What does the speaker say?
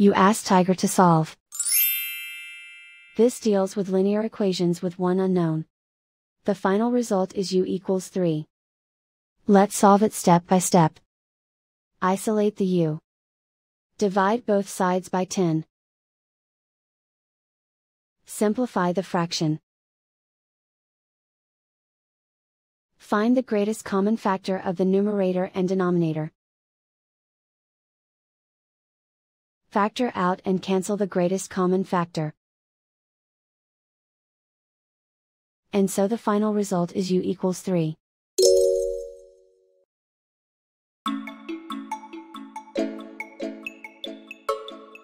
You ask Tiger to solve. This deals with linear equations with one unknown. The final result is u equals 3. Let's solve it step by step. Isolate the u. Divide both sides by 10. Simplify the fraction. Find the greatest common factor of the numerator and denominator. Factor out and cancel the greatest common factor. And so the final result is u equals 3.